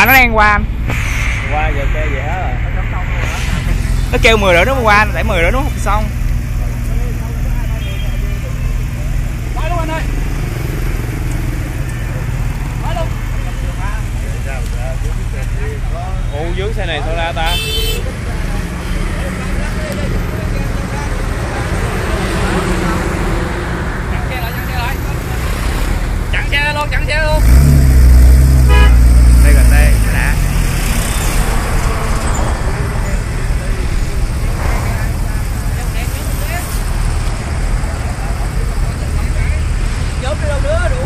sợ nó đang qua. Anh qua giờ kêu vậy hết rồi. Nó kêu 10 rưỡi nó mới qua để 10 rưỡi nó học xong. Ồ dưới xe này sao ra ta? Chặn xe luôn chặn xe luôn Criador,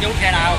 chú xe nào?